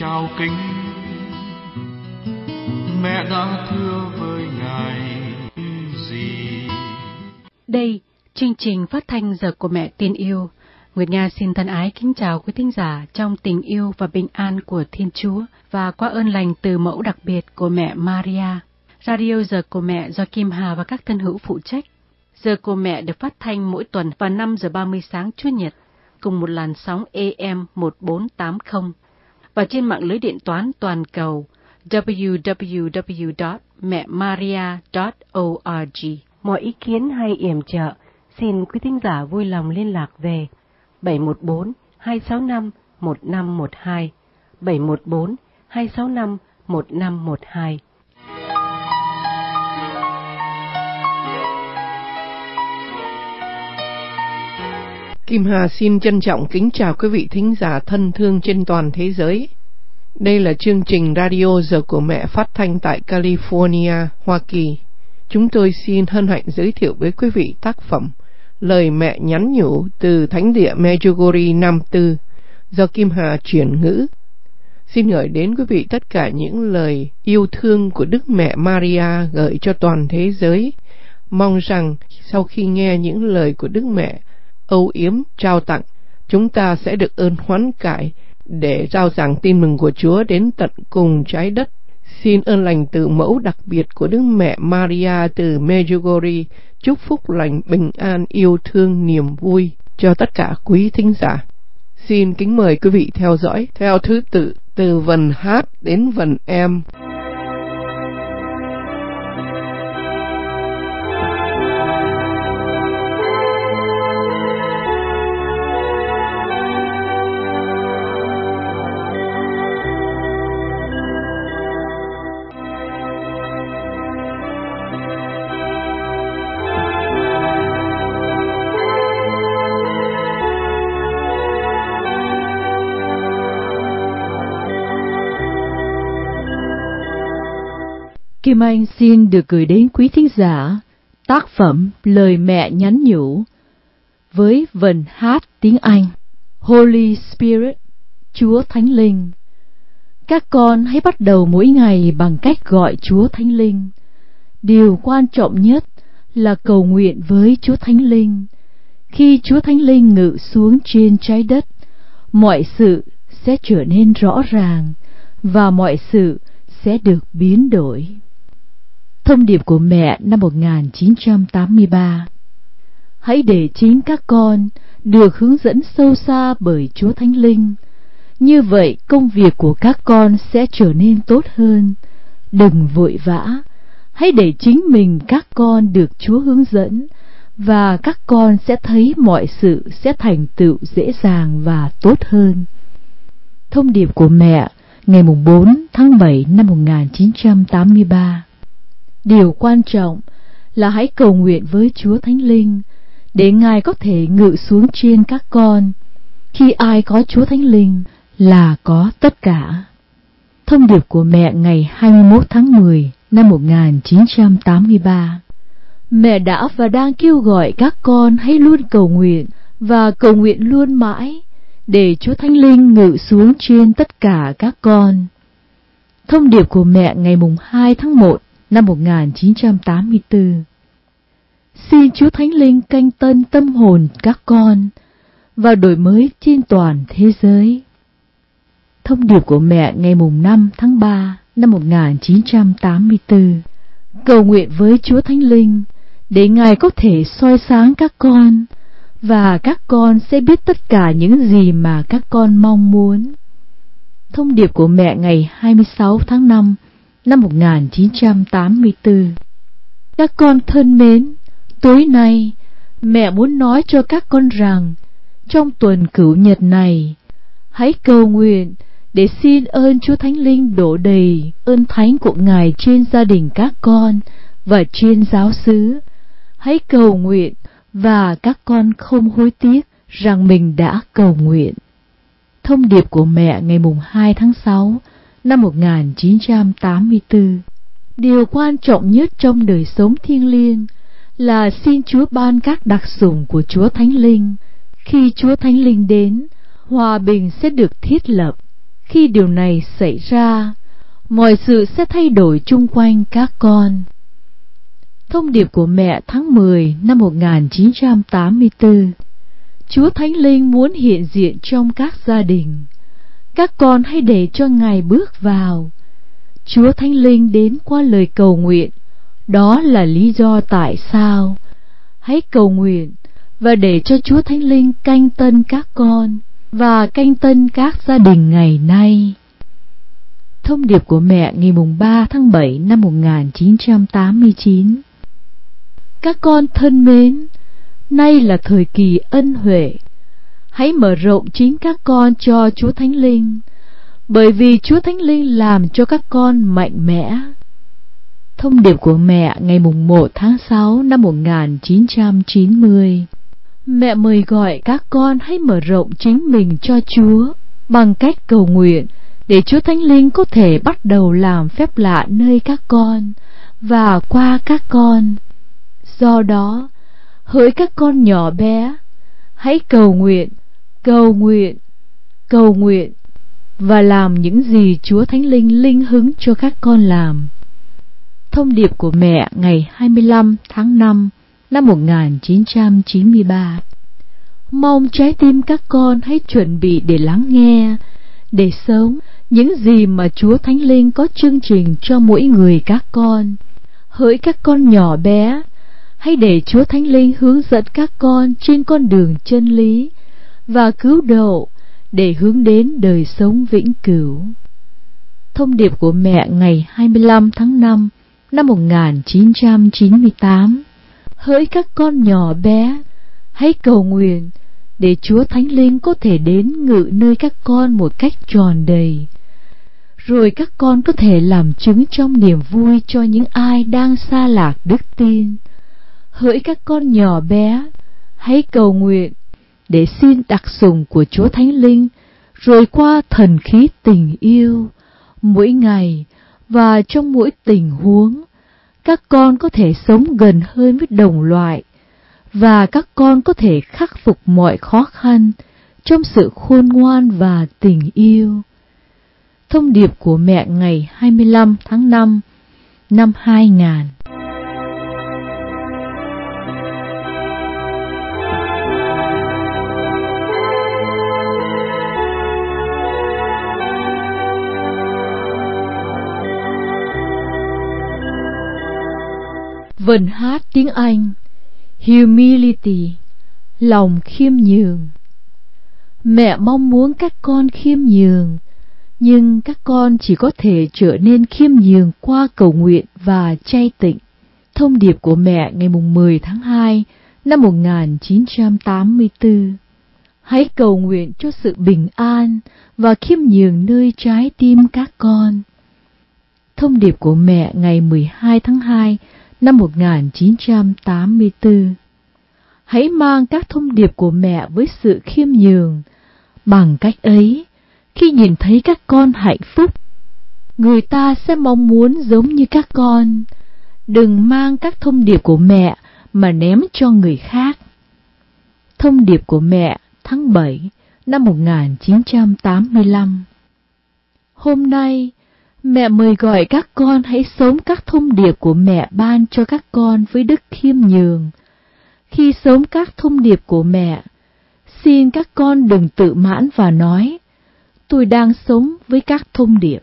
Trao kính mẹ đã thưa với ngài gì Đây, chương trình phát thanh giờ của mẹ tin yêu. Nguyệt Nga xin thân ái kính chào quý thính giả trong tình yêu và bình an của Thiên Chúa và qua ơn lành từ mẫu đặc biệt của mẹ Maria. Radio giờ của mẹ do Kim Hà và các thân hữu phụ trách. Giờ của mẹ được phát thanh mỗi tuần vào 5 giờ 30 sáng Chủ nhật cùng một làn sóng AM 1480 và trên mạng lưới điện toán toàn cầu www.mẹmaria.org. Mọi ý kiến hay yểm trợ, xin quý thính giả vui lòng liên lạc về 714 265 1512 714 265 1512 Kim Hà xin trân trọng kính chào quý vị thính giả thân thương trên toàn thế giới. Đây là chương trình radio giờ của mẹ phát thanh tại California, Hoa Kỳ. Chúng tôi xin hân hạnh giới thiệu với quý vị tác phẩm Lời mẹ nhắn nhủ từ Thánh địa Medjugorje Nam Tư do Kim Hà chuyển ngữ. Xin gửi đến quý vị tất cả những lời yêu thương của Đức Mẹ Maria gửi cho toàn thế giới. Mong rằng sau khi nghe những lời của Đức Mẹ âu yếm trao tặng, chúng ta sẽ được ơn hoán cải để giao giảng tin mừng của Chúa đến tận cùng trái đất. Xin ơn lành từ mẫu đặc biệt của Đức Mẹ Maria từ Medjugorje, chúc phúc lành, bình an, yêu thương, niềm vui cho tất cả quý thính giả. Xin kính mời quý vị theo dõi theo thứ tự từ vần hát đến vần em. Kim Anh xin được gửi đến quý thính giả tác phẩm Lời Mẹ Nhắn Nhủ với vần hát tiếng Anh Holy Spirit, Chúa Thánh Linh. Các con hãy bắt đầu mỗi ngày bằng cách gọi Chúa Thánh Linh. Điều quan trọng nhất là cầu nguyện với Chúa Thánh Linh. Khi Chúa Thánh Linh ngự xuống trên trái đất, mọi sự sẽ trở nên rõ ràng và mọi sự sẽ được biến đổi. Thông điệp của mẹ năm 1983 Hãy để chính các con được hướng dẫn sâu xa bởi Chúa Thánh Linh. Như vậy công việc của các con sẽ trở nên tốt hơn. Đừng vội vã, hãy để chính mình các con được Chúa hướng dẫn và các con sẽ thấy mọi sự sẽ thành tựu dễ dàng và tốt hơn. Thông điệp của mẹ ngày 4 tháng 7 năm 1983 Điều quan trọng là hãy cầu nguyện với Chúa Thánh Linh để Ngài có thể ngự xuống trên các con. Khi ai có Chúa Thánh Linh là có tất cả. Thông điệp của mẹ ngày 21 tháng 10 năm 1983 Mẹ đã và đang kêu gọi các con hãy luôn cầu nguyện và cầu nguyện luôn mãi để Chúa Thánh Linh ngự xuống trên tất cả các con. Thông điệp của mẹ ngày mùng 2 tháng 1 năm 1984. Xin Chúa Thánh Linh canh tân tâm hồn các con và đổi mới trên toàn thế giới. Thông điệp của mẹ ngày mùng 5 tháng 3 năm 1984 Cầu nguyện với Chúa Thánh Linh để Ngài có thể soi sáng các con và các con sẽ biết tất cả những gì mà các con mong muốn. Thông điệp của mẹ ngày 26 tháng 5 năm 1984. Các con thân mến, tối nay mẹ muốn nói cho các con rằng trong tuần cửu nhật này, hãy cầu nguyện để xin ơn Chúa Thánh Linh đổ đầy ơn thánh của Ngài trên gia đình các con và trên giáo xứ. Hãy cầu nguyện và các con không hối tiếc rằng mình đã cầu nguyện. Thông điệp của mẹ ngày mùng 2 tháng 6 năm 1984. Điều quan trọng nhất trong đời sống thiêng liêng là xin Chúa ban các đặc sủng của Chúa Thánh Linh. Khi Chúa Thánh Linh đến, hòa bình sẽ được thiết lập, khi điều này xảy ra, mọi sự sẽ thay đổi chung quanh các con. Thông điệp của mẹ tháng 10 năm 1984 Chúa Thánh Linh muốn hiện diện trong các gia đình. Các con hãy để cho Ngài bước vào. Chúa Thánh Linh đến qua lời cầu nguyện. Đó là lý do tại sao. Hãy cầu nguyện và để cho Chúa Thánh Linh canh tân các con và canh tân các gia đình ngày nay. Thông điệp của mẹ ngày mùng 3 tháng 7 năm 1989 Các con thân mến, nay là thời kỳ ân huệ. Hãy mở rộng chính các con cho Chúa Thánh Linh, bởi vì Chúa Thánh Linh làm cho các con mạnh mẽ. Thông điệp của mẹ ngày mùng 1 tháng 6 năm 1990 Mẹ mời gọi các con hãy mở rộng chính mình cho Chúa bằng cách cầu nguyện để Chúa Thánh Linh có thể bắt đầu làm phép lạ nơi các con và qua các con. Do đó, hỡi các con nhỏ bé, hãy cầu nguyện, cầu nguyện, cầu nguyện và làm những gì Chúa Thánh Linh linh hứng cho các con làm. Thông điệp của mẹ ngày 25 tháng 5 năm 1993 Mong trái tim các con hãy chuẩn bị để lắng nghe, để sống những gì mà Chúa Thánh Linh có chương trình cho mỗi người các con. Hỡi các con nhỏ bé, hãy để Chúa Thánh Linh hướng dẫn các con trên con đường chân lý và cứu độ để hướng đến đời sống vĩnh cửu. Thông điệp của mẹ ngày 25 tháng 5 năm 1998 Hỡi các con nhỏ bé, hãy cầu nguyện để Chúa Thánh Linh có thể đến ngự nơi các con một cách tròn đầy. Rồi các con có thể làm chứng trong niềm vui cho những ai đang xa lạc đức tin. Hỡi các con nhỏ bé, hãy cầu nguyện để xin đặc sủng của Chúa Thánh Linh, rồi qua thần khí tình yêu mỗi ngày và trong mỗi tình huống, các con có thể sống gần hơn với đồng loại và các con có thể khắc phục mọi khó khăn trong sự khôn ngoan và tình yêu. Thông điệp của mẹ ngày 25 tháng 5 năm 2000 Vần hát tiếng Anh. Humility, Lòng khiêm nhường. Mẹ mong muốn các con khiêm nhường, Nhưng các con chỉ có thể trở nên khiêm nhường qua cầu nguyện và chay tịnh. Thông điệp của mẹ ngày 10 tháng 2 năm 1984 Hãy cầu nguyện cho sự bình an và khiêm nhường nơi trái tim các con. Thông điệp của mẹ ngày 12 tháng 2 năm 1984. Hãy mang các thông điệp của mẹ với sự khiêm nhường. Bằng cách ấy, khi nhìn thấy các con hạnh phúc, người ta sẽ mong muốn giống như các con. Đừng mang các thông điệp của mẹ mà ném cho người khác. Thông điệp của mẹ tháng 7 năm 1985 Hôm nay, Mẹ mời gọi các con hãy sống các thông điệp của mẹ ban cho các con với đức khiêm nhường. Khi sống các thông điệp của mẹ, xin các con đừng tự mãn và nói, tôi đang sống với các thông điệp.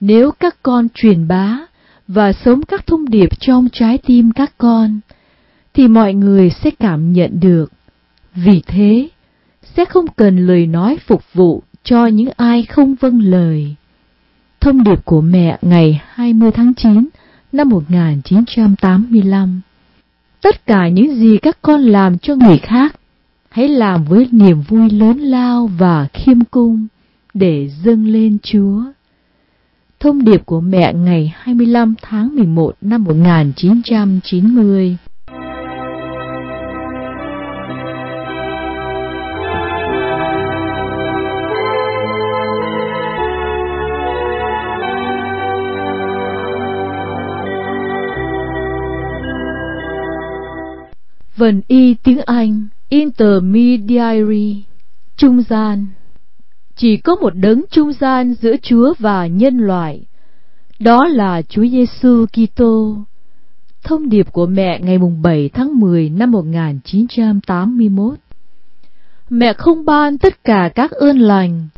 Nếu các con truyền bá và sống các thông điệp trong trái tim các con, thì mọi người sẽ cảm nhận được. Vì thế, sẽ không cần lời nói phục vụ cho những ai không vâng lời. Thông điệp của mẹ ngày 20 tháng 9 năm 1985 Tất cả những gì các con làm cho người khác, hãy làm với niềm vui lớn lao và khiêm cung để dâng lên Chúa. Thông điệp của mẹ ngày 25 tháng 11 năm 1990 Vần y tiếng Anh, Intermediary, Trung gian chỉ có một đấng trung gian giữa Chúa và nhân loại. Đó là Chúa Giêsu Kitô. Thông điệp của mẹ ngày 7 tháng 10 năm 1981 Mẹ không ban tất cả các ơn lành.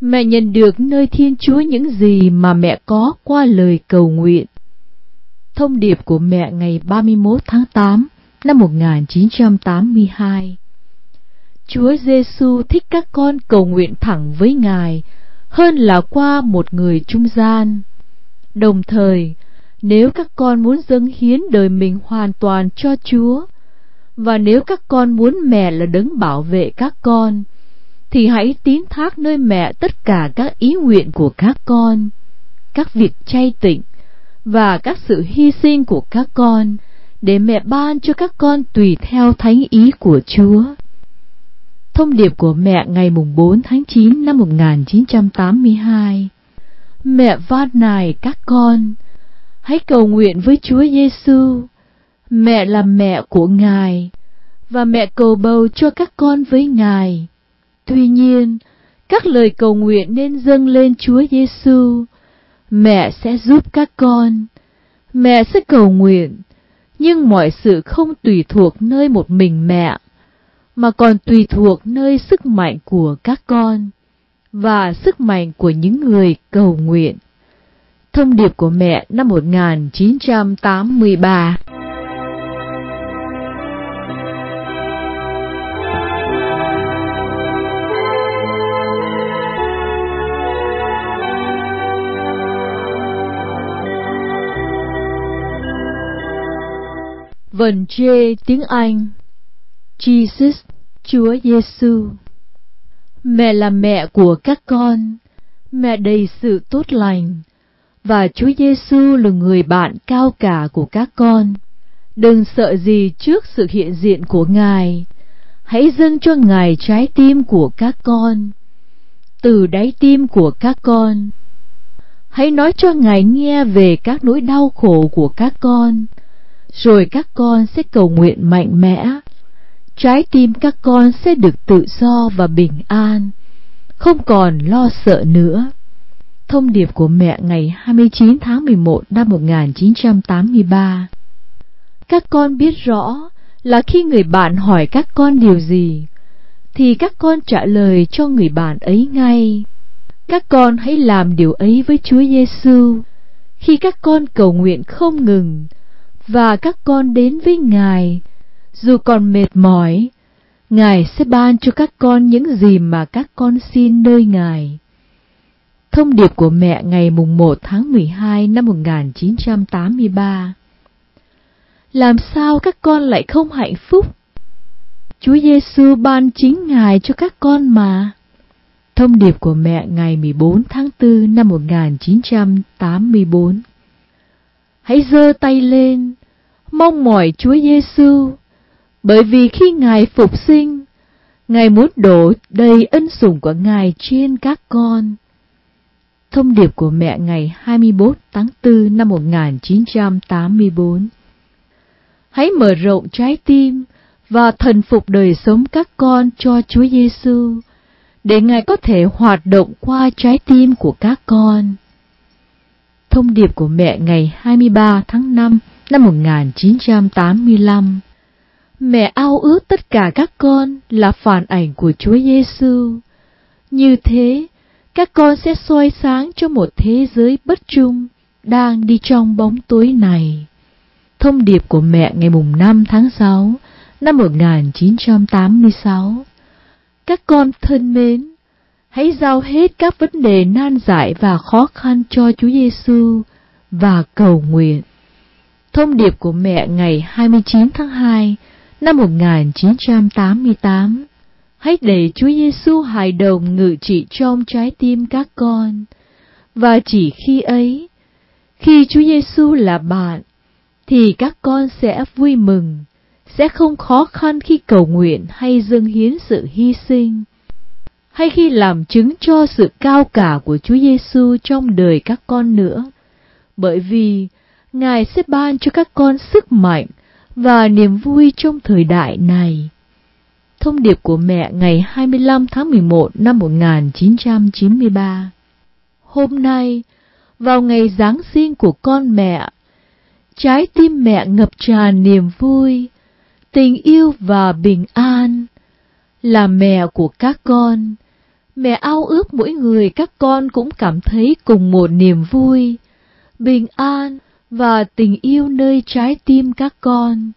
Mẹ nhận được nơi Thiên Chúa những gì mà mẹ có qua lời cầu nguyện. Thông điệp của mẹ ngày 31 tháng 8 năm 1982 Chúa Giêsu thích các con cầu nguyện thẳng với Ngài hơn là qua một người trung gian. Đồng thời, nếu các con muốn dâng hiến đời mình hoàn toàn cho Chúa, và nếu các con muốn mẹ là đấng bảo vệ các con, thì hãy tín thác nơi mẹ tất cả các ý nguyện của các con, các việc chay tịnh và các sự hy sinh của các con, để mẹ ban cho các con tùy theo thánh ý của Chúa. Thông điệp của mẹ ngày mùng 4 tháng 9 năm 1982 Mẹ van nài các con, hãy cầu nguyện với Chúa Giêsu. Mẹ là mẹ của Ngài, và mẹ cầu bầu cho các con với Ngài. Tuy nhiên, các lời cầu nguyện nên dâng lên Chúa Giêsu. Mẹ sẽ giúp các con. Mẹ sẽ cầu nguyện, nhưng mọi sự không tùy thuộc nơi một mình mẹ, mà còn tùy thuộc nơi sức mạnh của các con và sức mạnh của những người cầu nguyện. Thông điệp của mẹ năm 1983 Vần chê tiếng Anh Jesus, Chúa Giêsu. Mẹ là mẹ của các con, mẹ đầy sự tốt lành, và Chúa Giêsu là người bạn cao cả của các con. Đừng sợ gì trước sự hiện diện của Ngài. Hãy dâng cho Ngài trái tim của các con. Từ đáy tim của các con. Hãy nói cho Ngài nghe về các nỗi đau khổ của các con. Rồi các con sẽ cầu nguyện mạnh mẽ trái tim các con sẽ được tự do và bình an, không còn lo sợ nữa. Thông điệp của mẹ ngày 29 tháng 11 năm 1983 Các con biết rõ là khi người bạn hỏi các con điều gì, thì các con trả lời cho người bạn ấy ngay. Các con hãy làm điều ấy với Chúa Giêsu khi các con cầu nguyện không ngừng và các con đến với Ngài dù còn mệt mỏi, Ngài sẽ ban cho các con những gì mà các con xin nơi Ngài. Thông điệp của mẹ ngày mùng 1 tháng 12 năm 1983 Làm sao các con lại không hạnh phúc? Chúa Giêsu ban chính Ngài cho các con mà. Thông điệp của mẹ ngày 14 tháng 4 năm 1984 Hãy giơ tay lên, mong mỏi Chúa Giêsu bởi vì khi Ngài phục sinh, Ngài muốn đổ đầy ân sủng của Ngài trên các con. Thông điệp của mẹ ngày 21 tháng 4 năm 1984 Hãy mở rộng trái tim và thần phục đời sống các con cho Chúa Giêsu để Ngài có thể hoạt động qua trái tim của các con. Thông điệp của mẹ ngày 23 tháng 5 năm 1985 Mẹ ao ước tất cả các con là phản ảnh của Chúa Giêsu. Như thế, các con sẽ soi sáng cho một thế giới bất trung đang đi trong bóng tối này. Thông điệp của mẹ ngày mùng 5 tháng 6 năm 1986 Các con thân mến, hãy giao hết các vấn đề nan giải và khó khăn cho Chúa Giêsu và cầu nguyện. Thông điệp của mẹ ngày 29 tháng 2 năm 1988. Hãy để Chúa Giêsu hài đồng ngự trị trong trái tim các con. Và chỉ khi ấy, khi Chúa Giêsu là bạn, thì các con sẽ vui mừng, sẽ không khó khăn khi cầu nguyện hay dâng hiến sự hy sinh, hay khi làm chứng cho sự cao cả của Chúa Giêsu trong đời các con nữa, bởi vì Ngài sẽ ban cho các con sức mạnh và niềm vui trong thời đại này. Thông điệp của mẹ ngày 25 tháng 11 năm 1993 Hôm nay, vào ngày Giáng sinh của con mẹ, trái tim mẹ ngập tràn niềm vui, tình yêu và bình an. Là mẹ của các con, mẹ ao ước mỗi người các con cũng cảm thấy cùng một niềm vui, bình an và tình yêu nơi trái tim các con.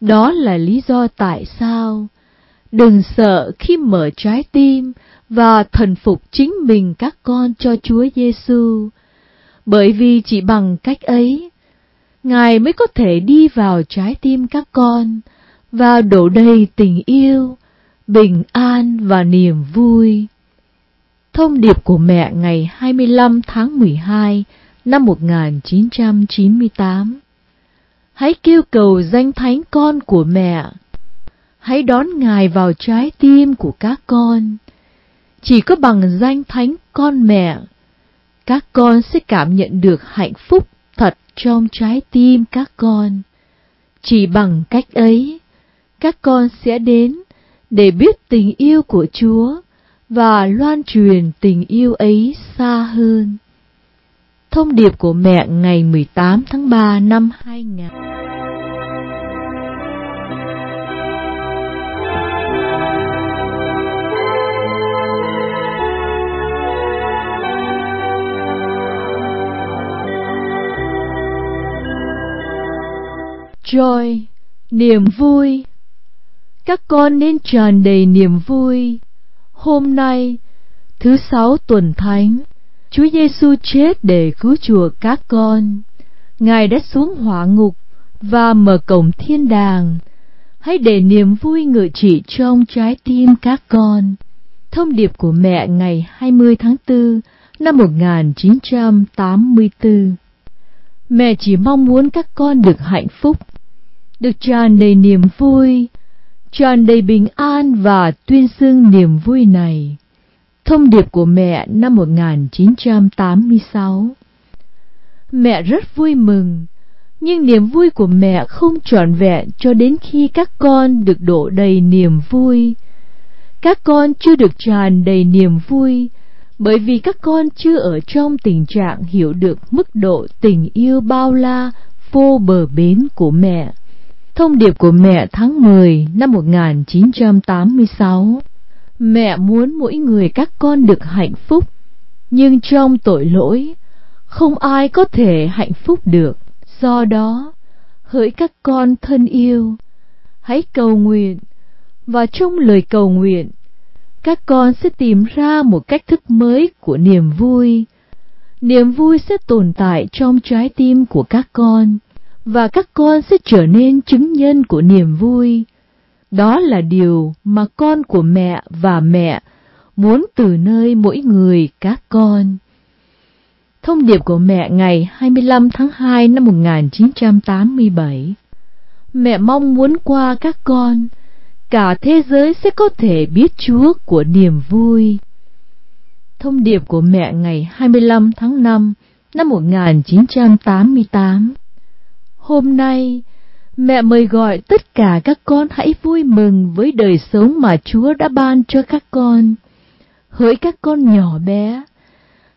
Đó là lý do tại sao đừng sợ khi mở trái tim và thần phục chính mình các con cho Chúa Giêsu, bởi vì chỉ bằng cách ấy, Ngài mới có thể đi vào trái tim các con và đổ đầy tình yêu, bình an và niềm vui. Thông điệp của mẹ ngày 25 tháng 12 năm 1998 Hãy kêu cầu danh thánh con của mẹ. Hãy đón Ngài vào trái tim của các con. Chỉ có bằng danh thánh con mẹ, các con sẽ cảm nhận được hạnh phúc thật trong trái tim các con. Chỉ bằng cách ấy, các con sẽ đến để biết tình yêu của Chúa và loan truyền tình yêu ấy xa hơn. Thông điệp của mẹ ngày 18 tháng 3 năm 2000 Joy, niềm vui. Các con nên tràn đầy niềm vui. Hôm nay, thứ sáu tuần thánh, Chúa Giêsu chết để cứu chùa các con. Ngài đã xuống hỏa ngục và mở cổng thiên đàng. Hãy để niềm vui ngự trị trong trái tim các con. Thông điệp của mẹ ngày 20 tháng 4 năm 1984 Mẹ chỉ mong muốn các con được hạnh phúc, được tràn đầy niềm vui, tràn đầy bình an và tuyên xưng niềm vui này. Thông điệp của mẹ năm 1986 Mẹ rất vui mừng, nhưng niềm vui của mẹ không trọn vẹn cho đến khi các con được đổ đầy niềm vui. Các con chưa được tràn đầy niềm vui, bởi vì các con chưa ở trong tình trạng hiểu được mức độ tình yêu bao la, vô bờ bến của mẹ. Thông điệp của mẹ tháng 10 năm 1986 Mẹ muốn mỗi người các con được hạnh phúc, nhưng trong tội lỗi, không ai có thể hạnh phúc được. Do đó, hỡi các con thân yêu, hãy cầu nguyện, và trong lời cầu nguyện, các con sẽ tìm ra một cách thức mới của niềm vui. Niềm vui sẽ tồn tại trong trái tim của các con, và các con sẽ trở nên chứng nhân của niềm vui. Đó là điều mà con của mẹ và mẹ muốn từ nơi mỗi người các con. Thông điệp của mẹ ngày 25 tháng 2 năm 1987 Mẹ mong muốn qua các con, cả thế giới sẽ có thể biết Chúa của niềm vui. Thông điệp của mẹ ngày 25 tháng 5 năm 1988 Hôm nay, mẹ mời gọi tất cả các con hãy vui mừng với đời sống mà Chúa đã ban cho các con. Hỡi các con nhỏ bé,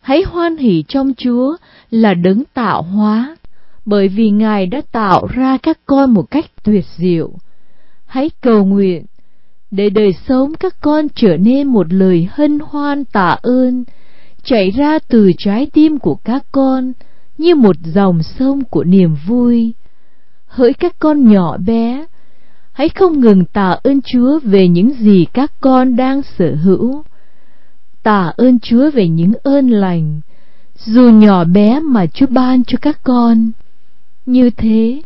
hãy hoan hỷ trong Chúa là đấng tạo hóa, bởi vì Ngài đã tạo ra các con một cách tuyệt diệu. Hãy cầu nguyện để đời sống các con trở nên một lời hân hoan tạ ơn, chảy ra từ trái tim của các con như một dòng sông của niềm vui. Hỡi các con nhỏ bé, hãy không ngừng tạ ơn Chúa về những gì các con đang sở hữu. Tạ ơn Chúa về những ơn lành, dù nhỏ bé mà Chúa ban cho các con. Như thế,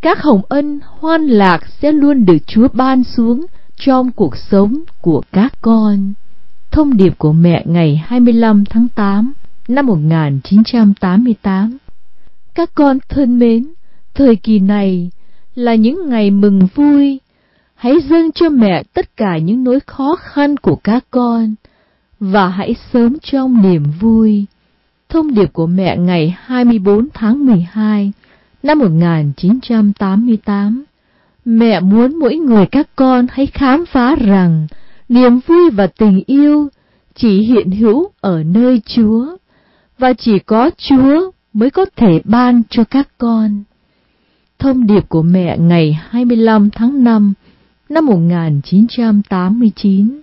các hồng ân hoan lạc sẽ luôn được Chúa ban xuống trong cuộc sống của các con. Thông điệp của mẹ ngày 25 tháng 8 năm 1988 Các con thân mến, thời kỳ này là những ngày mừng vui. Hãy dâng cho mẹ tất cả những nỗi khó khăn của các con và hãy sớm trong niềm vui. Thông điệp của mẹ ngày 24 tháng 12 năm 1988 Mẹ muốn mỗi người các con hãy khám phá rằng niềm vui và tình yêu chỉ hiện hữu ở nơi Chúa, và chỉ có Chúa mới có thể ban cho các con. Thông điệp của mẹ ngày 25 tháng 5 năm 1989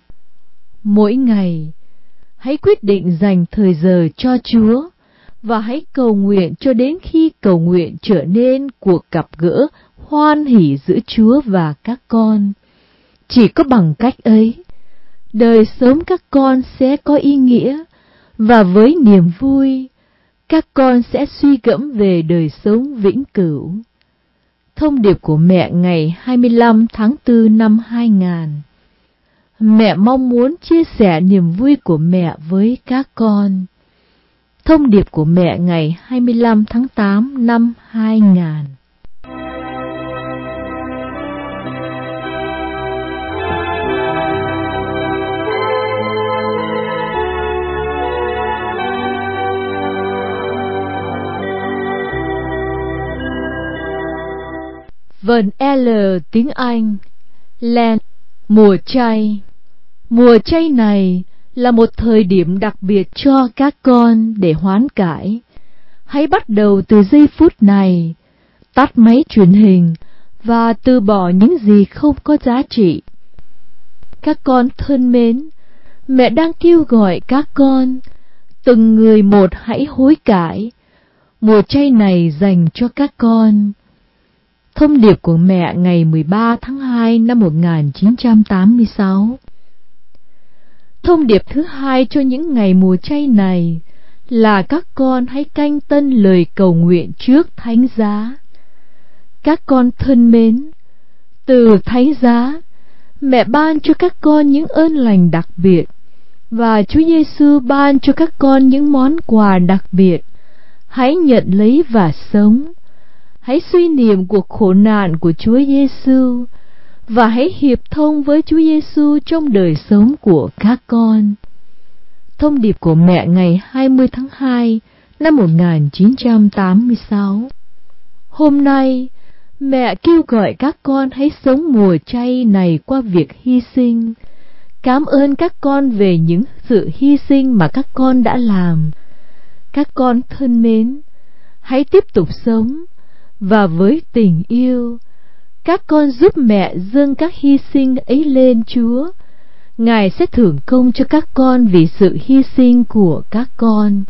Mỗi ngày, hãy quyết định dành thời giờ cho Chúa và hãy cầu nguyện cho đến khi cầu nguyện trở nên cuộc gặp gỡ hoan hỷ giữa Chúa và các con. Chỉ có bằng cách ấy, đời sống các con sẽ có ý nghĩa, và với niềm vui, các con sẽ suy gẫm về đời sống vĩnh cửu. Thông điệp của mẹ ngày 25 tháng 4 năm 2000 Mẹ mong muốn chia sẻ niềm vui của mẹ với các con. Thông điệp của mẹ ngày 25 tháng 8 năm 2000 Vần L tiếng Anh len Mùa chay Mùa chay này là một thời điểm đặc biệt cho các con để hoán cải. Hãy bắt đầu từ giây phút này, tắt máy truyền hình và từ bỏ những gì không có giá trị. Các con thân mến, mẹ đang kêu gọi các con, từng người một hãy hối cải. Mùa chay này dành cho các con. Thông điệp của mẹ ngày 13 tháng 2 năm 1986 Thông điệp thứ hai cho những ngày mùa chay này là các con hãy canh tân lời cầu nguyện trước thánh giá. Các con thân mến, từ thánh giá, mẹ ban cho các con những ơn lành đặc biệt và Chúa Giêsu ban cho các con những món quà đặc biệt. Hãy nhận lấy và sống hãy suy niệm cuộc khổ nạn của Chúa Giêsu và hãy hiệp thông với Chúa Giêsu trong đời sống của các con. Thông điệp của mẹ ngày 20 tháng 2 năm 1986 Hôm nay, mẹ kêu gọi các con hãy sống mùa chay này qua việc hy sinh. Cảm ơn các con về những sự hy sinh mà các con đã làm. Các con thân mến, hãy tiếp tục sống và với tình yêu, các con giúp mẹ dâng các hy sinh ấy lên, Chúa. Ngài sẽ thưởng công cho các con vì sự hy sinh của các con.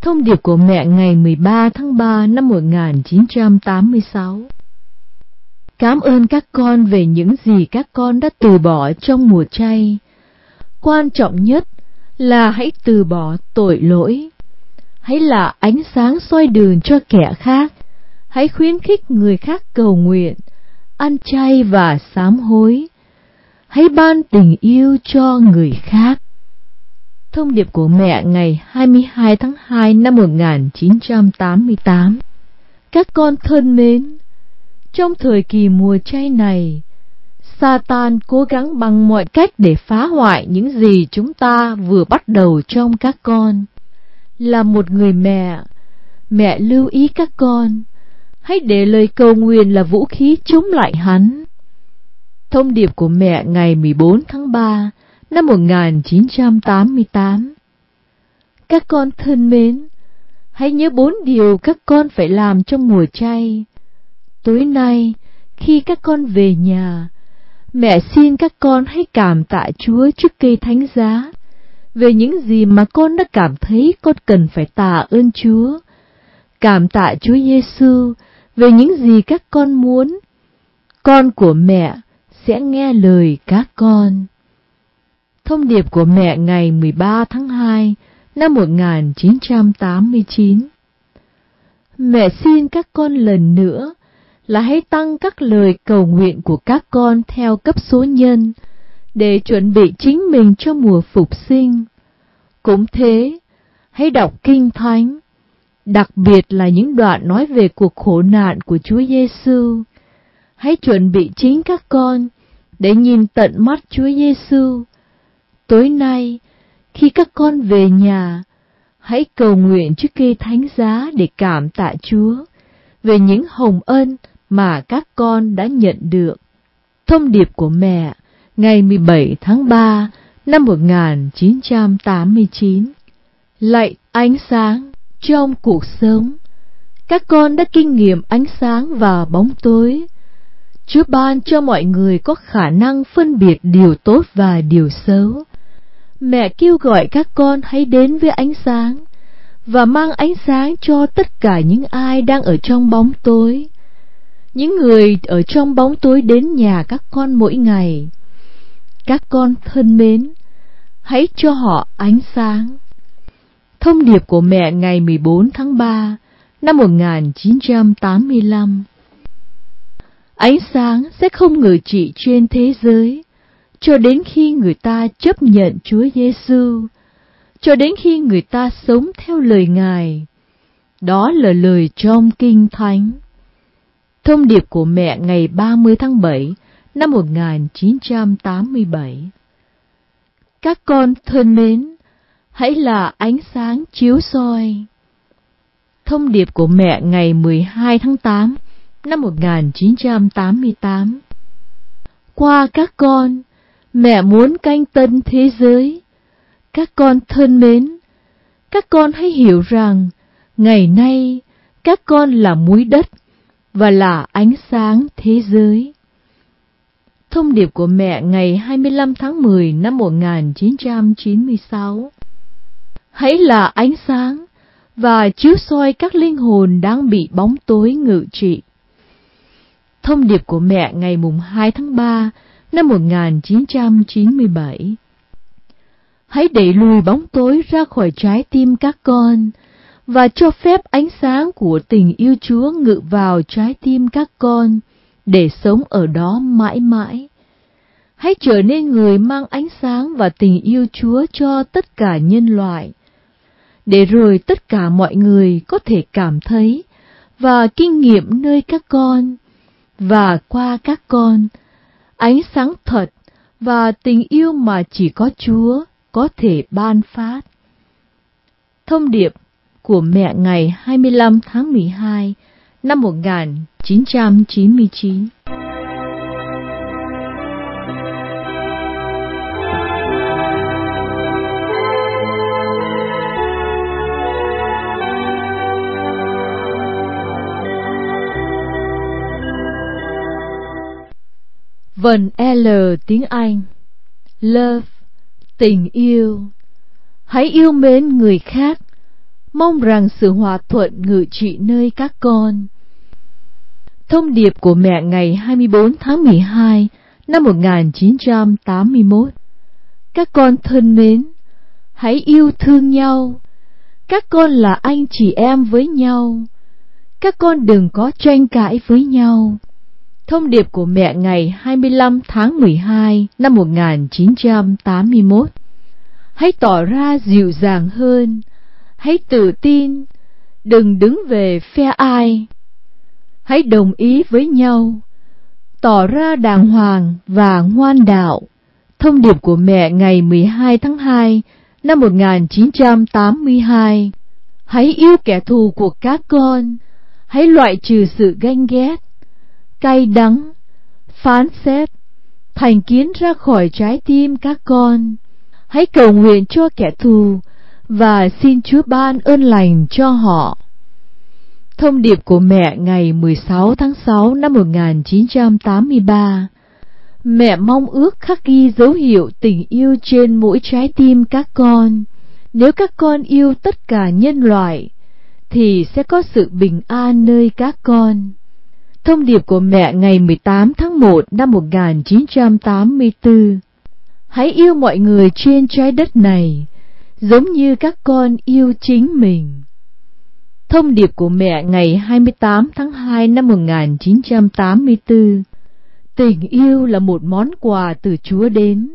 Thông điệp của mẹ ngày 13 tháng 3 năm 1986 Cảm ơn các con về những gì các con đã từ bỏ trong mùa chay. Quan trọng nhất là hãy từ bỏ tội lỗi. Hãy là ánh sáng soi đường cho kẻ khác hãy khuyến khích người khác cầu nguyện, ăn chay và sám hối. Hãy ban tình yêu cho người khác. Thông điệp của mẹ ngày 22 tháng 2 năm 1988 Các con thân mến, trong thời kỳ mùa chay này, Satan cố gắng bằng mọi cách để phá hoại những gì chúng ta vừa bắt đầu trong các con. Là một người mẹ, mẹ lưu ý các con hãy để lời cầu nguyện là vũ khí chống lại hắn. Thông điệp của mẹ ngày 14 tháng 3 năm 1988 Các con thân mến, hãy nhớ bốn điều các con phải làm trong mùa chay. Tối nay, khi các con về nhà, mẹ xin các con hãy cảm tạ Chúa trước cây thánh giá về những gì mà con đã cảm thấy con cần phải tạ ơn Chúa. Cảm tạ Chúa Giêsu về những gì các con muốn. Con của mẹ sẽ nghe lời các con. Thông điệp của mẹ ngày 13 tháng 2 năm 1989 Mẹ xin các con lần nữa là hãy tăng các lời cầu nguyện của các con theo cấp số nhân để chuẩn bị chính mình cho mùa phục sinh. Cũng thế, hãy đọc kinh thánh, đặc biệt là những đoạn nói về cuộc khổ nạn của Chúa Giêsu. Hãy chuẩn bị chính các con để nhìn tận mắt Chúa Giêsu. Tối nay, khi các con về nhà, hãy cầu nguyện trước cây thánh giá để cảm tạ Chúa về những hồng ân mà các con đã nhận được. Thông điệp của mẹ ngày 17 tháng 3 năm 1989 Lạy ánh sáng trong cuộc sống Các con đã kinh nghiệm ánh sáng và bóng tối Chúa ban cho mọi người có khả năng phân biệt điều tốt và điều xấu Mẹ kêu gọi các con hãy đến với ánh sáng và mang ánh sáng cho tất cả những ai đang ở trong bóng tối. Những người ở trong bóng tối đến nhà các con mỗi ngày. Các con thân mến, hãy cho họ ánh sáng. Thông điệp của mẹ ngày 14 tháng 3 năm 1985 Ánh sáng sẽ không ngự trị trên thế giới cho đến khi người ta chấp nhận Chúa Giêsu, cho đến khi người ta sống theo lời Ngài. Đó là lời trong Kinh Thánh. Thông điệp của mẹ ngày 30 tháng 7 năm 1987 Các con thân mến, hãy là ánh sáng chiếu soi. Thông điệp của mẹ ngày 12 tháng 8 năm 1988 Qua các con, Mẹ muốn canh tân thế giới. Các con thân mến, các con hãy hiểu rằng, ngày nay các con là muối đất và là ánh sáng thế giới. Thông điệp của mẹ ngày 25 tháng 10 năm 1996 Hãy là ánh sáng và chiếu soi các linh hồn đang bị bóng tối ngự trị. Thông điệp của mẹ ngày mùng 2 tháng 3 năm 1997. Hãy đẩy lùi bóng tối ra khỏi trái tim các con và cho phép ánh sáng của tình yêu Chúa ngự vào trái tim các con để sống ở đó mãi mãi. Hãy trở nên người mang ánh sáng và tình yêu Chúa cho tất cả nhân loại, để rồi tất cả mọi người có thể cảm thấy và kinh nghiệm nơi các con và qua các con, ánh sáng thật và tình yêu mà chỉ có Chúa có thể ban phát. Thông điệp của mẹ ngày 25 tháng 12 năm 1999 Vần L tiếng Anh. Love, tình yêu. Hãy yêu mến người khác. Mong rằng sự hòa thuận ngự trị nơi các con. Thông điệp của mẹ ngày 24 tháng 12 năm 1981 Các con thân mến, hãy yêu thương nhau. Các con là anh chị em với nhau. Các con đừng có tranh cãi với nhau. Thông điệp của mẹ ngày 25 tháng 12 năm 1981 Hãy tỏ ra dịu dàng hơn, hãy tự tin, đừng đứng về phe ai. Hãy đồng ý với nhau, tỏ ra đàng hoàng và ngoan đạo. Thông điệp của mẹ ngày 12 tháng 2 năm 1982 Hãy yêu kẻ thù của các con, hãy loại trừ sự ganh ghét, cay đắng, phán xét, thành kiến ra khỏi trái tim các con. Hãy cầu nguyện cho kẻ thù và xin Chúa ban ơn lành cho họ. Thông điệp của mẹ ngày 16 tháng 6 năm 1983 Mẹ mong ước khắc ghi dấu hiệu tình yêu trên mỗi trái tim các con. Nếu các con yêu tất cả nhân loại, thì sẽ có sự bình an nơi các con. Thông điệp của mẹ ngày 18 tháng 1 năm 1984 Hãy yêu mọi người trên trái đất này, giống như các con yêu chính mình. Thông điệp của mẹ ngày 28 tháng 2 năm 1984 Tình yêu là một món quà từ Chúa đến.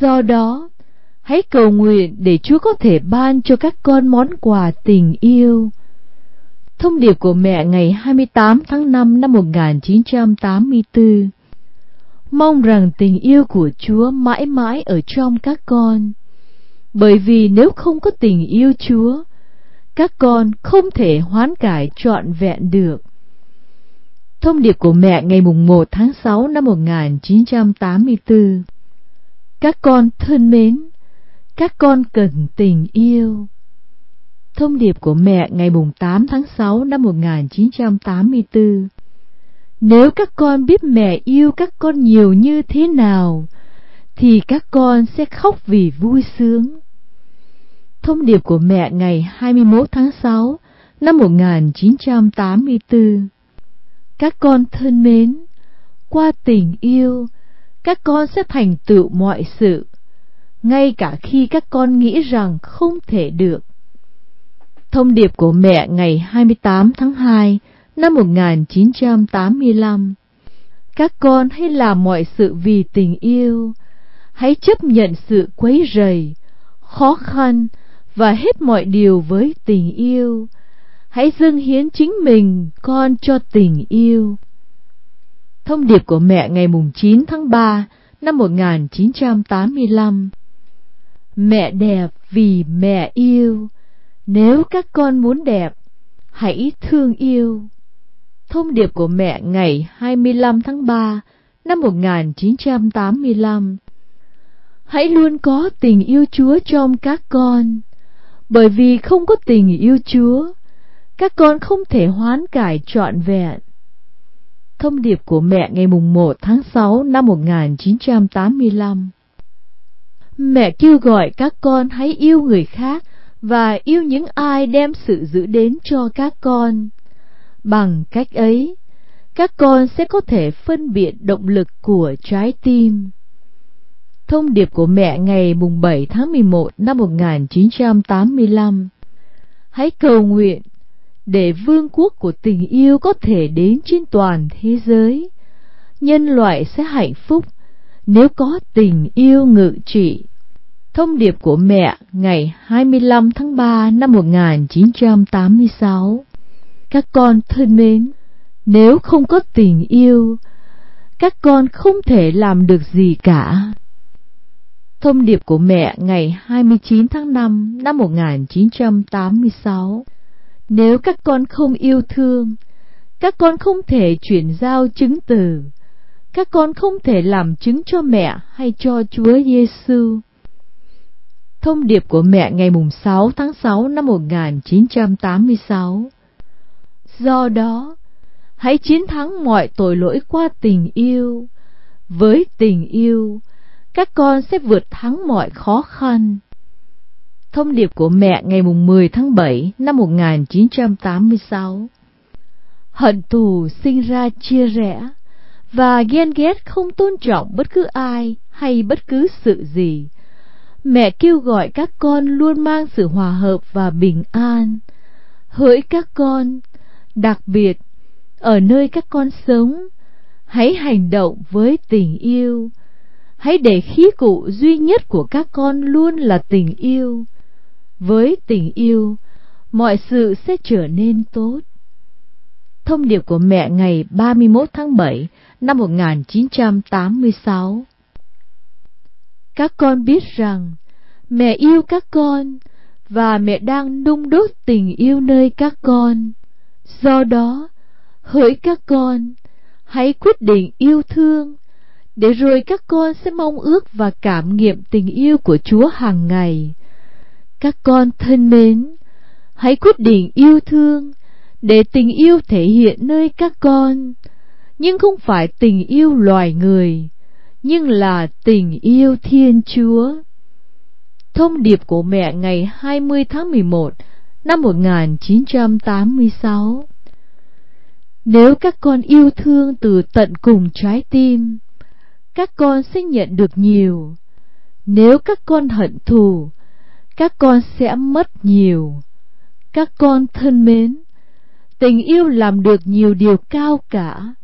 Do đó, hãy cầu nguyện để Chúa có thể ban cho các con món quà tình yêu Thông điệp của mẹ ngày 28 tháng 5 năm 1984 Mong rằng tình yêu của Chúa mãi mãi ở trong các con. Bởi vì nếu không có tình yêu Chúa Các con không thể hoán cải trọn vẹn được. Thông điệp của mẹ ngày mùng 1 tháng 6 năm 1984 Các con thân mến, các con cần tình yêu. Thông điệp của mẹ ngày mùng 8 tháng 6 năm 1984 Nếu các con biết mẹ yêu các con nhiều như thế nào, thì các con sẽ khóc vì vui sướng. Thông điệp của mẹ ngày 21 tháng 6 năm 1984 Các con thân mến, qua tình yêu, các con sẽ thành tựu mọi sự, ngay cả khi các con nghĩ rằng không thể được. Thông điệp của mẹ ngày 28 tháng 2 năm 1985 Các con hãy làm mọi sự vì tình yêu, hãy chấp nhận sự quấy rầy, khó khăn và hết mọi điều với tình yêu. Hãy dâng hiến chính mình con cho tình yêu. Thông điệp của mẹ ngày mùng 9 tháng 3 năm 1985 Mẹ đẹp vì mẹ yêu. Nếu các con muốn đẹp, hãy thương yêu. Thông điệp của mẹ ngày 25 tháng 3 năm 1985 Hãy luôn có tình yêu Chúa trong các con, bởi vì không có tình yêu Chúa, các con không thể hoán cải trọn vẹn. Thông điệp của mẹ ngày mùng 1 tháng 6 năm 1985 Mẹ kêu gọi các con hãy yêu người khác và yêu những ai đem sự giữ đến cho các con. Bằng cách ấy, các con sẽ có thể phân biệt động lực của trái tim. Thông điệp của mẹ ngày mùng 7 tháng 11 năm 1985 Hãy cầu nguyện để vương quốc của tình yêu có thể đến trên toàn thế giới. Nhân loại sẽ hạnh phúc nếu có tình yêu ngự trị. Thông điệp của mẹ ngày 25 tháng 3 năm 1986 Các con thân mến, nếu không có tình yêu, các con không thể làm được gì cả. Thông điệp của mẹ ngày 29 tháng 5 năm 1986 Nếu các con không yêu thương, các con không thể chuyển giao chứng từ, các con không thể làm chứng cho mẹ hay cho Chúa Giêsu. Thông điệp của mẹ ngày mùng 6 tháng 6 năm 1986 Do đó, hãy chiến thắng mọi tội lỗi qua tình yêu. Với tình yêu, các con sẽ vượt thắng mọi khó khăn. Thông điệp của mẹ ngày mùng 10 tháng 7 năm 1986 Hận thù sinh ra chia rẽ và ghen ghét không tôn trọng bất cứ ai hay bất cứ sự gì. Mẹ kêu gọi các con luôn mang sự hòa hợp và bình an. Hỡi các con, đặc biệt ở nơi các con sống, hãy hành động với tình yêu. Hãy để khí cụ duy nhất của các con luôn là tình yêu. Với tình yêu mọi sự sẽ trở nên tốt. Thông điệp của mẹ ngày 31 tháng 7 năm 1986 các con biết rằng mẹ yêu các con và mẹ đang nung đốt tình yêu nơi các con do đó hỡi các con hãy quyết định yêu thương để rồi các con sẽ mong ước và cảm nghiệm tình yêu của Chúa hàng ngày. Các con thân mến, hãy quyết định yêu thương để tình yêu thể hiện nơi các con, nhưng không phải tình yêu loài người, nhưng là tình yêu Thiên Chúa. Thông điệp của mẹ ngày 20 tháng 11 năm 1986 Nếu các con yêu thương từ tận cùng trái tim, các con sẽ nhận được nhiều. Nếu các con hận thù, các con sẽ mất nhiều. Các con thân mến, tình yêu làm được nhiều điều cao cả.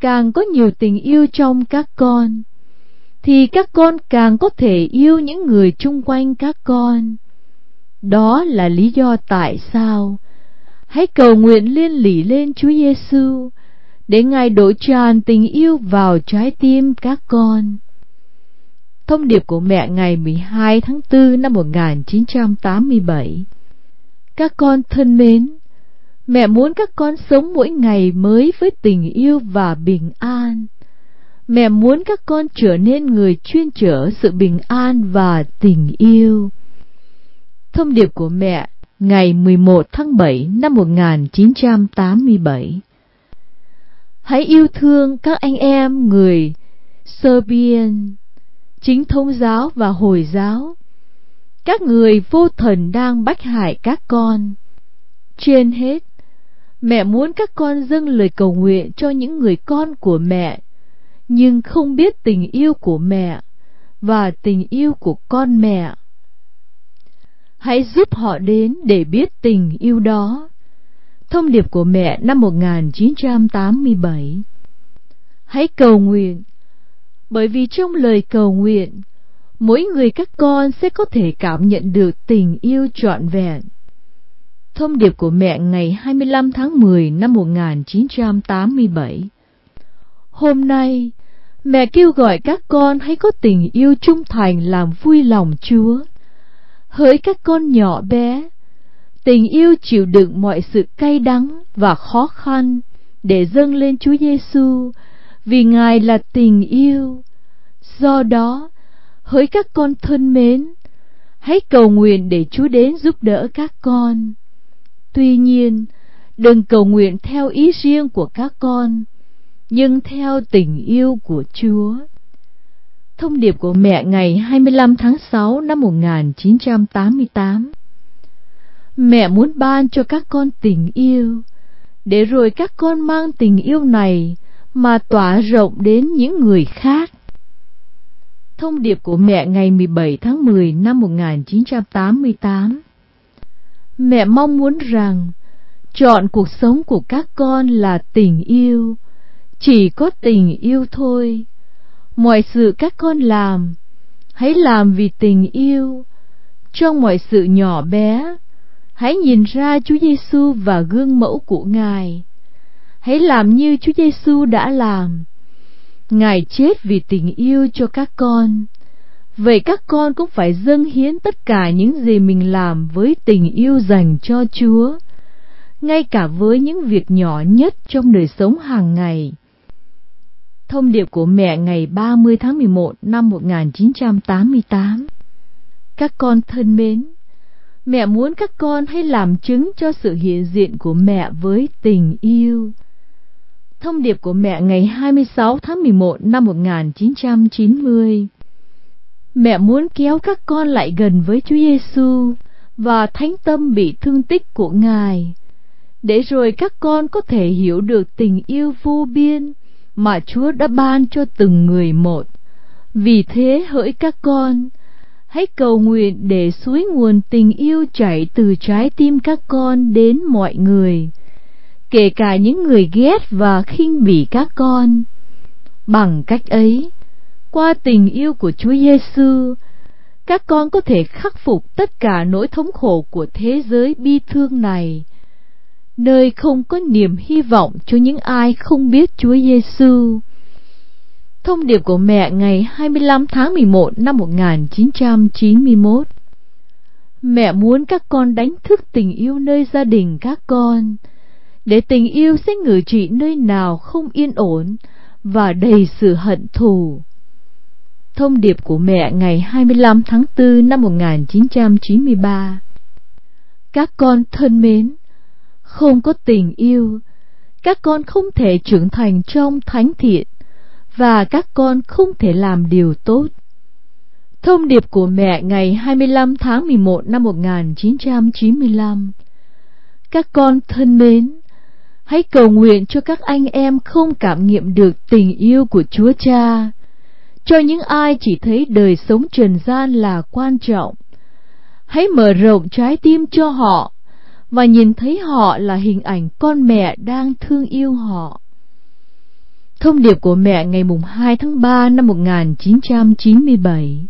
Càng có nhiều tình yêu trong các con, thì các con càng có thể yêu những người chung quanh các con. Đó là lý do tại sao hãy cầu nguyện liên lỉ lên Chúa Giêsu để Ngài đổ tràn tình yêu vào trái tim các con. Thông điệp của mẹ ngày 12 tháng 4 năm 1987 Các con thân mến, Mẹ muốn các con sống mỗi ngày mới với tình yêu và bình an. Mẹ muốn các con trở nên người chuyên trở sự bình an và tình yêu. Thông điệp của mẹ ngày 11 tháng 7 năm 1987 Hãy yêu thương các anh em người Serbian, chính thống giáo và Hồi giáo. Các người vô thần đang bách hại các con. Trên hết, mẹ muốn các con dâng lời cầu nguyện cho những người con của mẹ, nhưng không biết tình yêu của mẹ và tình yêu của con mẹ. Hãy giúp họ đến để biết tình yêu đó. Thông điệp của mẹ năm 1987 Hãy cầu nguyện, bởi vì trong lời cầu nguyện, mỗi người các con sẽ có thể cảm nhận được tình yêu trọn vẹn. Thông điệp của mẹ ngày 25 tháng 10 năm 1987 Hôm nay, mẹ kêu gọi các con hãy có tình yêu trung thành làm vui lòng Chúa. Hỡi các con nhỏ bé, tình yêu chịu đựng mọi sự cay đắng và khó khăn để dâng lên Chúa Giêsu, vì Ngài là tình yêu. Do đó, hỡi các con thân mến, hãy cầu nguyện để Chúa đến giúp đỡ các con. Tuy nhiên, đừng cầu nguyện theo ý riêng của các con, nhưng theo tình yêu của Chúa. Thông điệp của mẹ ngày 25 tháng 6 năm 1988 Mẹ muốn ban cho các con tình yêu, để rồi các con mang tình yêu này mà tỏa rộng đến những người khác. Thông điệp của mẹ ngày 17 tháng 10 năm 1988 Mẹ mong muốn rằng chọn cuộc sống của các con là tình yêu, chỉ có tình yêu thôi. Mọi sự các con làm, hãy làm vì tình yêu. Trong mọi sự nhỏ bé, hãy nhìn ra Chúa Giêsu và gương mẫu của Ngài. Hãy làm như Chúa Giêsu đã làm. Ngài chết vì tình yêu cho các con. Vậy các con cũng phải dâng hiến tất cả những gì mình làm với tình yêu dành cho Chúa, ngay cả với những việc nhỏ nhất trong đời sống hàng ngày. Thông điệp của mẹ ngày 30 tháng 11 năm 1988 Các con thân mến, mẹ muốn các con hãy làm chứng cho sự hiện diện của mẹ với tình yêu. Thông điệp của mẹ ngày 26 tháng 11 năm 1990 Mẹ muốn kéo các con lại gần với Chúa Giêsu và thánh tâm bị thương tích của Ngài, để rồi các con có thể hiểu được tình yêu vô biên mà Chúa đã ban cho từng người một. Vì thế hỡi các con, hãy cầu nguyện để suối nguồn tình yêu chảy từ trái tim các con đến mọi người, kể cả những người ghét và khinh bỉ các con. Bằng cách ấy, qua tình yêu của Chúa Giêsu, các con có thể khắc phục tất cả nỗi thống khổ của thế giới bi thương này, nơi không có niềm hy vọng cho những ai không biết Chúa Giêsu. Thông điệp của mẹ ngày 25 tháng 11 năm 1991 Mẹ muốn các con đánh thức tình yêu nơi gia đình các con, để tình yêu sẽ ngự trị nơi nào không yên ổn và đầy sự hận thù. Thông điệp của mẹ ngày 25 tháng 4 năm 1993 Các con thân mến, không có tình yêu, các con không thể trưởng thành trong thánh thiện và các con không thể làm điều tốt. Thông điệp của mẹ ngày 25 tháng 11 năm 1995 Các con thân mến, hãy cầu nguyện cho các anh em không cảm nghiệm được tình yêu của Chúa Cha cho những ai chỉ thấy đời sống trần gian là quan trọng. Hãy mở rộng trái tim cho họ và nhìn thấy họ là hình ảnh con mẹ đang thương yêu họ. Thông điệp của mẹ ngày mùng 2 tháng 3 năm 1997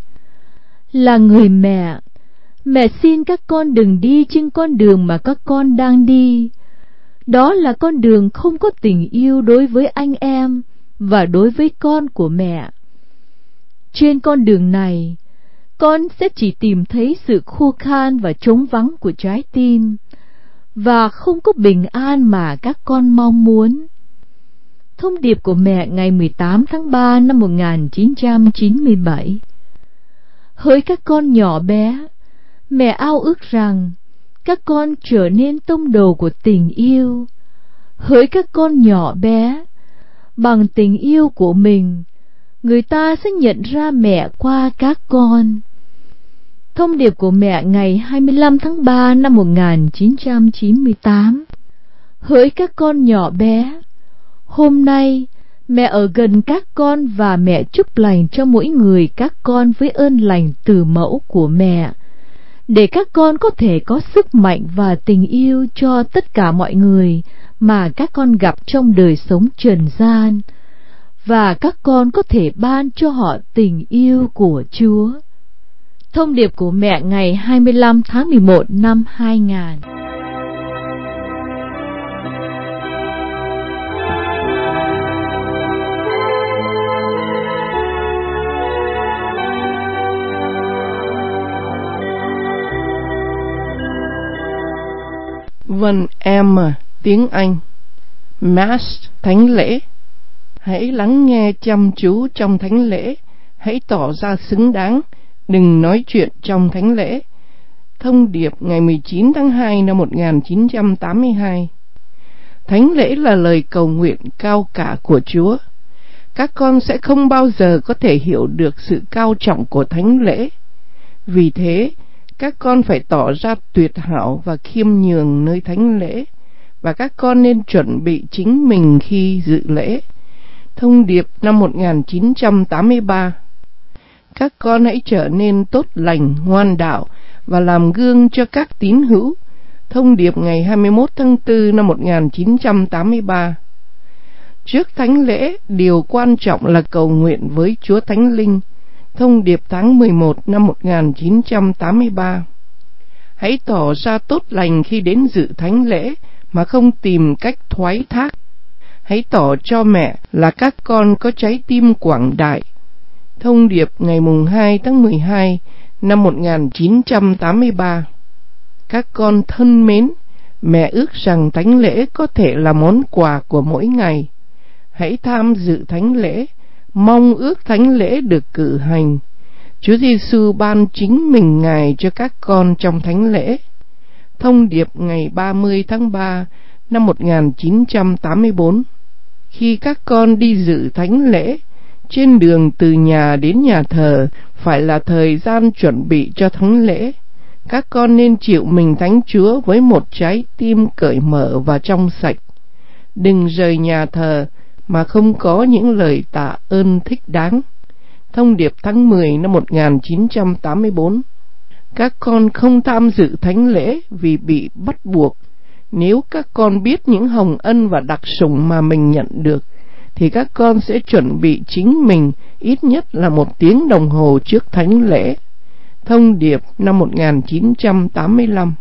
Là người mẹ, mẹ xin các con đừng đi trên con đường mà các con đang đi. Đó là con đường không có tình yêu đối với anh em và đối với con của mẹ. Trên con đường này, con sẽ chỉ tìm thấy sự khô khan và trống vắng của trái tim, và không có bình an mà các con mong muốn. Thông điệp của mẹ ngày 18 tháng 3 năm 1997 Hỡi các con nhỏ bé, mẹ ao ước rằng các con trở nên tông đồ của tình yêu. Hỡi các con nhỏ bé, bằng tình yêu của mình, người ta sẽ nhận ra mẹ qua các con. Thông điệp của mẹ ngày 25 tháng 3 năm 1998 Hỡi các con nhỏ bé, hôm nay mẹ ở gần các con và mẹ chúc lành cho mỗi người các con với ơn lành từ mẫu của mẹ để các con có thể có sức mạnh và tình yêu cho tất cả mọi người mà các con gặp trong đời sống trần gian và các con có thể ban cho họ tình yêu của Chúa. Thông điệp của mẹ ngày 25 tháng 11 năm 2000 Vân M tiếng Anh, Mass Thánh lễ Hãy lắng nghe chăm chú trong thánh lễ. Hãy tỏ ra xứng đáng. Đừng nói chuyện trong thánh lễ. Thông điệp ngày 19 tháng 2 năm 1982 Thánh lễ là lời cầu nguyện cao cả của Chúa. Các con sẽ không bao giờ có thể hiểu được sự cao trọng của thánh lễ. Vì thế, các con phải tỏ ra tuyệt hảo và khiêm nhường nơi thánh lễ. Và các con nên chuẩn bị chính mình khi dự lễ. Thông điệp năm 1983 Các con hãy trở nên tốt lành, ngoan đạo và làm gương cho các tín hữu. Thông điệp ngày 21 tháng 4 năm 1983 Trước thánh lễ, điều quan trọng là cầu nguyện với Chúa Thánh Linh Thông điệp tháng 11 năm 1983 Hãy tỏ ra tốt lành khi đến dự thánh lễ mà không tìm cách thoái thác. Hãy tỏ cho mẹ là các con có trái tim quảng đại. Thông điệp ngày mùng 2 tháng 12 năm 1983 Các con thân mến, mẹ ước rằng thánh lễ có thể là món quà của mỗi ngày. Hãy tham dự thánh lễ mong ước thánh lễ được cử hành. Chúa Giêsu ban chính mình Ngài cho các con trong thánh lễ. Thông điệp ngày 30 tháng 3 năm 1984 khi các con đi dự thánh lễ, trên đường từ nhà đến nhà thờ phải là thời gian chuẩn bị cho thánh lễ. Các con nên chịu mình thánh Chúa với một trái tim cởi mở và trong sạch. Đừng rời nhà thờ mà không có những lời tạ ơn thích đáng. Thông điệp tháng 10 năm 1984 Các con không tham dự thánh lễ vì bị bắt buộc. Nếu các con biết những hồng ân và đặc sủng mà mình nhận được, thì các con sẽ chuẩn bị chính mình ít nhất là một tiếng đồng hồ trước thánh lễ. Thông điệp năm 1985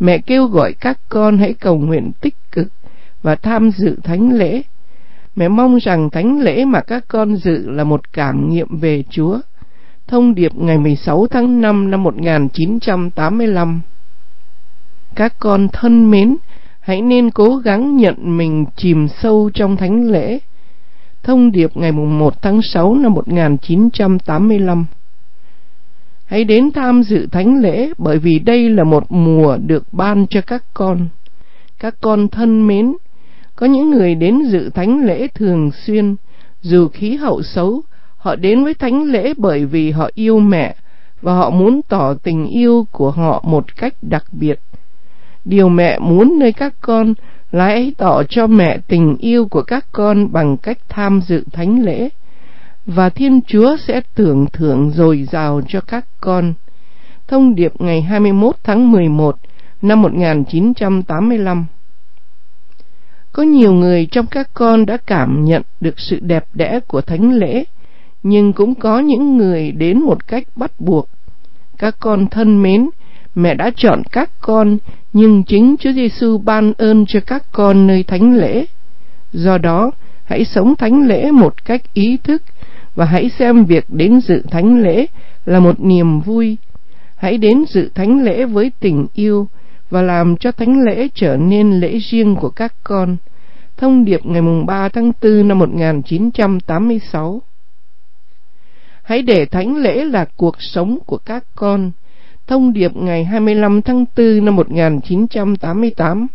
Mẹ kêu gọi các con hãy cầu nguyện tích cực và tham dự thánh lễ Mẹ mong rằng thánh lễ mà các con dự là một cảm nghiệm về Chúa. Thông điệp ngày 16 tháng 5 năm 1985 các con thân mến, hãy nên cố gắng nhận mình chìm sâu trong thánh lễ. Thông điệp ngày 1 tháng 6 năm 1985 Hãy đến tham dự thánh lễ bởi vì đây là một mùa được ban cho các con. Các con thân mến, có những người đến dự thánh lễ thường xuyên, dù khí hậu xấu, họ đến với thánh lễ bởi vì họ yêu mẹ và họ muốn tỏ tình yêu của họ một cách đặc biệt. Điều mẹ muốn nơi các con là hãy tỏ cho mẹ tình yêu của các con bằng cách tham dự thánh lễ và Thiên Chúa sẽ tưởng thưởng dồi dào cho các con. Thông điệp ngày 21 tháng 11 năm 1985 có nhiều người trong các con đã cảm nhận được sự đẹp đẽ của thánh lễ, nhưng cũng có những người đến một cách bắt buộc. Các con thân mến, mẹ đã chọn các con, nhưng chính Chúa Giêsu ban ơn cho các con nơi thánh lễ. Do đó, hãy sống thánh lễ một cách ý thức và hãy xem việc đến dự thánh lễ là một niềm vui. Hãy đến dự thánh lễ với tình yêu và làm cho thánh lễ trở nên lễ riêng của các con. Thông điệp ngày 3 tháng 4 năm 1986 Hãy để thánh lễ là cuộc sống của các con. Thông điệp ngày 25 tháng 4 năm 1988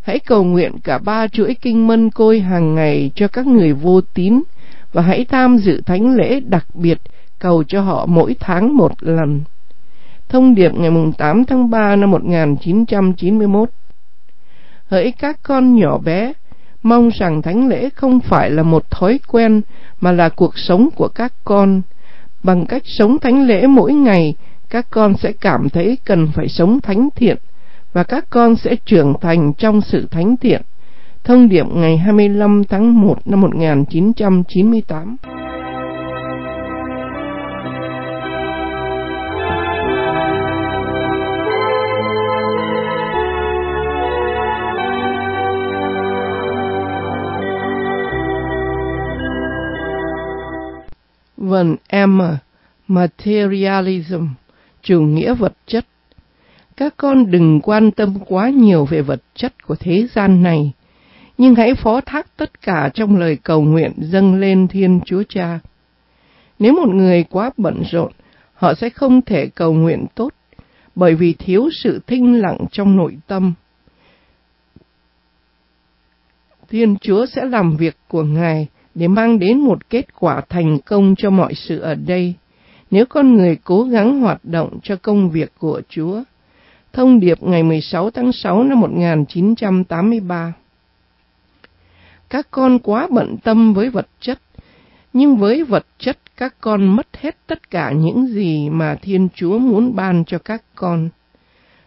Hãy cầu nguyện cả ba chuỗi kinh mân côi hàng ngày cho các người vô tín và hãy tham dự thánh lễ đặc biệt cầu cho họ mỗi tháng một lần. Thông điệp ngày 8 tháng 3 năm 1991 Hỡi các con nhỏ bé, mong rằng thánh lễ không phải là một thói quen mà là cuộc sống của các con. Bằng cách sống thánh lễ mỗi ngày, các con sẽ cảm thấy cần phải sống thánh thiện và các con sẽ trưởng thành trong sự thánh thiện. Thông điệp ngày 25 tháng 1 năm 1998 Vần Emma Materialism Chủ nghĩa vật chất Các con đừng quan tâm quá nhiều về vật chất của thế gian này nhưng hãy phó thác tất cả trong lời cầu nguyện dâng lên Thiên Chúa Cha. Nếu một người quá bận rộn, họ sẽ không thể cầu nguyện tốt, bởi vì thiếu sự thinh lặng trong nội tâm. Thiên Chúa sẽ làm việc của Ngài để mang đến một kết quả thành công cho mọi sự ở đây, nếu con người cố gắng hoạt động cho công việc của Chúa. Thông điệp ngày 16 tháng 6 năm 1983 các con quá bận tâm với vật chất, nhưng với vật chất các con mất hết tất cả những gì mà Thiên Chúa muốn ban cho các con.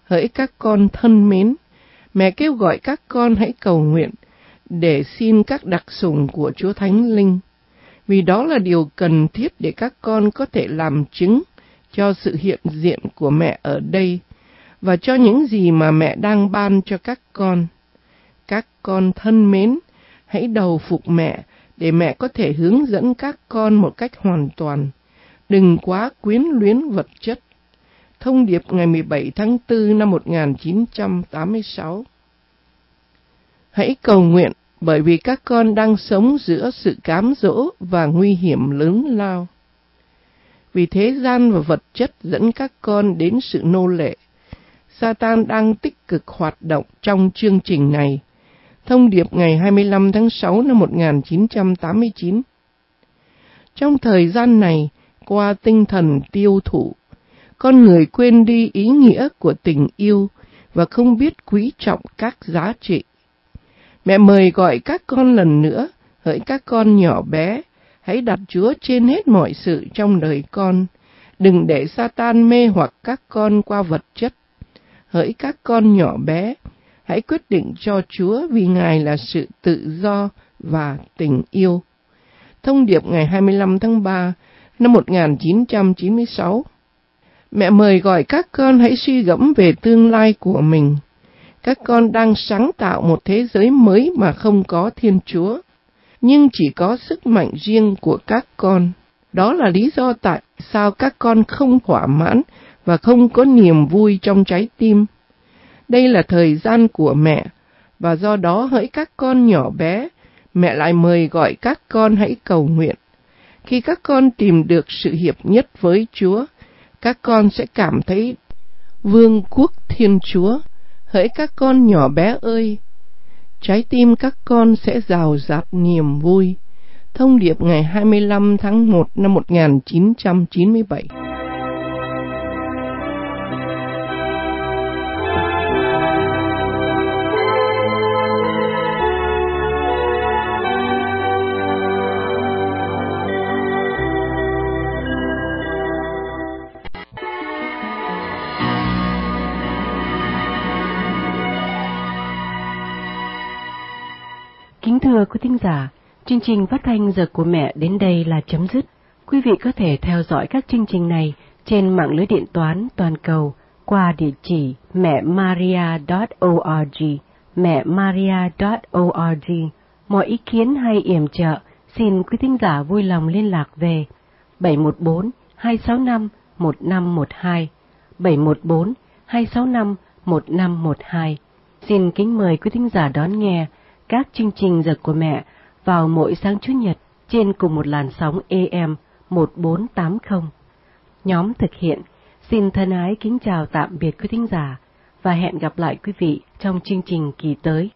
Hỡi các con thân mến, mẹ kêu gọi các con hãy cầu nguyện để xin các đặc sủng của Chúa Thánh Linh, vì đó là điều cần thiết để các con có thể làm chứng cho sự hiện diện của mẹ ở đây và cho những gì mà mẹ đang ban cho các con. Các con thân mến, hãy đầu phục mẹ để mẹ có thể hướng dẫn các con một cách hoàn toàn. Đừng quá quyến luyến vật chất. Thông điệp ngày 17 tháng 4 năm 1986 Hãy cầu nguyện bởi vì các con đang sống giữa sự cám dỗ và nguy hiểm lớn lao. Vì thế gian và vật chất dẫn các con đến sự nô lệ. Satan đang tích cực hoạt động trong chương trình này Thông điệp ngày 25 tháng 6 năm 1989 Trong thời gian này, qua tinh thần tiêu thụ, con người quên đi ý nghĩa của tình yêu và không biết quý trọng các giá trị. Mẹ mời gọi các con lần nữa, hỡi các con nhỏ bé, hãy đặt Chúa trên hết mọi sự trong đời con. Đừng để Satan mê hoặc các con qua vật chất. Hỡi các con nhỏ bé, hãy quyết định cho Chúa vì Ngài là sự tự do và tình yêu. Thông điệp ngày 25 tháng 3 năm 1996 Mẹ mời gọi các con hãy suy gẫm về tương lai của mình. Các con đang sáng tạo một thế giới mới mà không có Thiên Chúa, nhưng chỉ có sức mạnh riêng của các con. Đó là lý do tại sao các con không thỏa mãn và không có niềm vui trong trái tim đây là thời gian của mẹ, và do đó hỡi các con nhỏ bé, mẹ lại mời gọi các con hãy cầu nguyện. Khi các con tìm được sự hiệp nhất với Chúa, các con sẽ cảm thấy vương quốc Thiên Chúa. Hỡi các con nhỏ bé ơi, trái tim các con sẽ rào rạt niềm vui. Thông điệp ngày 25 tháng 1 năm 1997 thưa quý thính giả, chương trình phát thanh giờ của mẹ đến đây là chấm dứt. Quý vị có thể theo dõi các chương trình này trên mạng lưới điện toán toàn cầu qua địa chỉ mẹ maria.org, mẹ maria.org. Mọi ý kiến hay yểm trợ, xin quý thính giả vui lòng liên lạc về 714 265 1512, 714 265 1512. Xin kính mời quý thính giả đón nghe các chương trình Giờ của Mẹ vào mỗi sáng Chủ nhật trên cùng một làn sóng AM 1480. Nhóm thực hiện, xin thân ái kính chào tạm biệt quý thính giả và hẹn gặp lại quý vị trong chương trình kỳ tới.